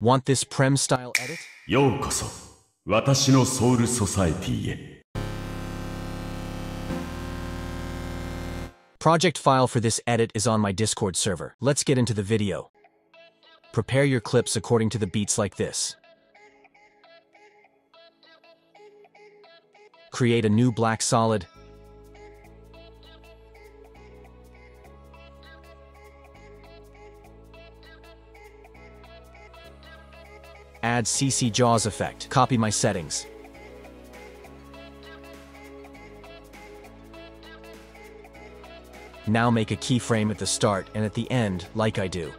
Want this Prem style edit? ようこそ私のソウルソサエティへ Project file for this edit is on my Discord server. Let's get into the video. Prepare your clips according to the beats like this. Create a new black solid. Add CC Jaws effect. Copy my settings. Now make a keyframe at the start and at the end, like I do.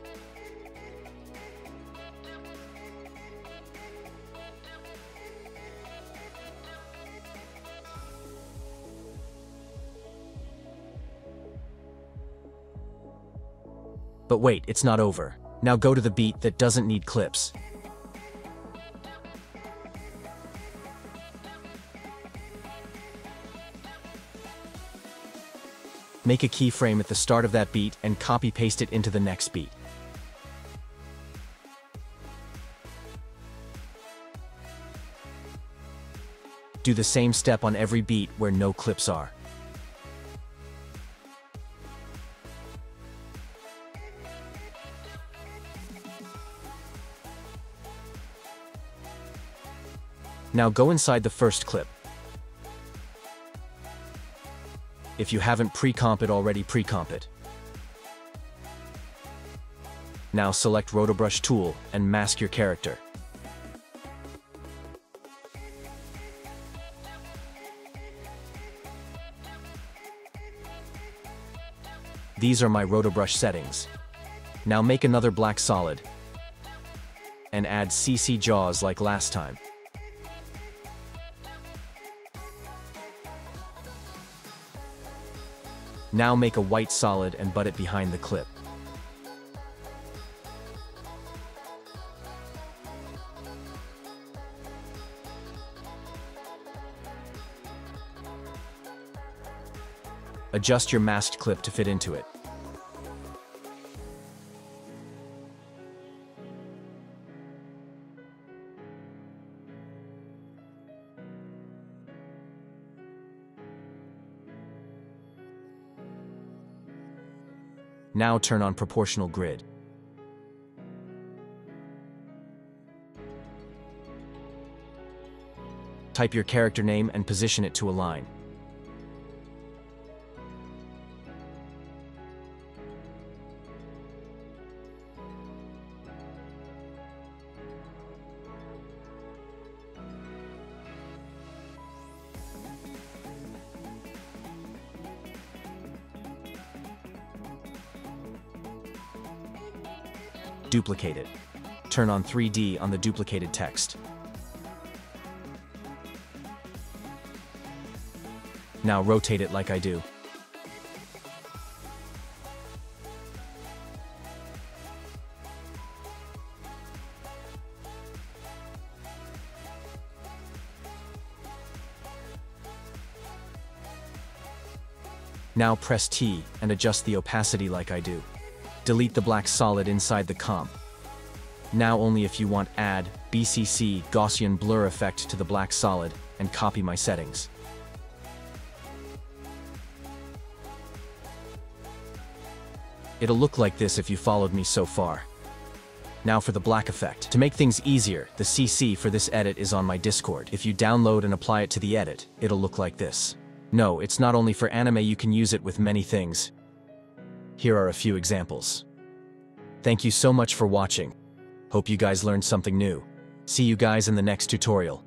But wait, it's not over. Now go to the beat that doesn't need clips. Make a keyframe at the start of that beat and copy-paste it into the next beat. Do the same step on every beat where no clips are. Now go inside the first clip. If you haven't pre-comp it already, pre-comp it. Now select Rotobrush tool and mask your character. These are my Rotobrush settings. Now make another black solid and add CC jaws like last time. Now make a white solid and butt it behind the clip. Adjust your masked clip to fit into it. Now turn on proportional grid. Type your character name and position it to align. Duplicate it. Turn on 3D on the duplicated text. Now rotate it like I do. Now press T and adjust the opacity like I do. Delete the black solid inside the comp. Now only if you want add BCC Gaussian blur effect to the black solid and copy my settings. It'll look like this if you followed me so far. Now for the black effect. To make things easier, the CC for this edit is on my Discord. If you download and apply it to the edit, it'll look like this. No, it's not only for anime you can use it with many things. Here are a few examples. Thank you so much for watching. Hope you guys learned something new. See you guys in the next tutorial.